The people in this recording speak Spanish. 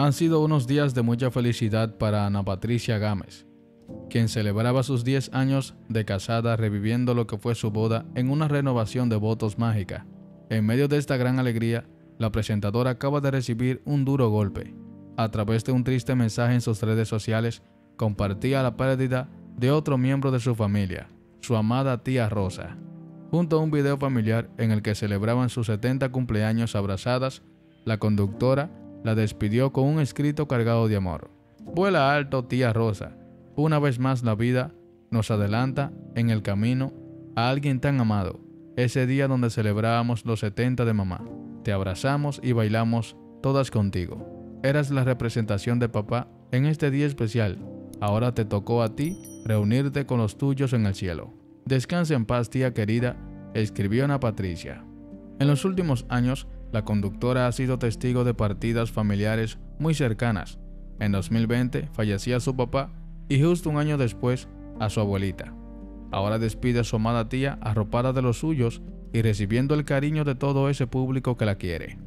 Han sido unos días de mucha felicidad para Ana Patricia Gámez, quien celebraba sus 10 años de casada reviviendo lo que fue su boda en una renovación de votos mágica. En medio de esta gran alegría, la presentadora acaba de recibir un duro golpe. A través de un triste mensaje en sus redes sociales, compartía la pérdida de otro miembro de su familia, su amada tía Rosa, junto a un video familiar en el que celebraban sus 70 cumpleaños abrazadas, la conductora la despidió con un escrito cargado de amor. Vuela alto, tía Rosa. Una vez más la vida nos adelanta en el camino a alguien tan amado. Ese día donde celebrábamos los 70 de mamá. Te abrazamos y bailamos todas contigo. Eras la representación de papá en este día especial. Ahora te tocó a ti reunirte con los tuyos en el cielo. Descansa en paz, tía querida, escribió Ana Patricia. En los últimos años, la conductora ha sido testigo de partidas familiares muy cercanas. En 2020 fallecía su papá y justo un año después a su abuelita. Ahora despide a su amada tía arropada de los suyos y recibiendo el cariño de todo ese público que la quiere.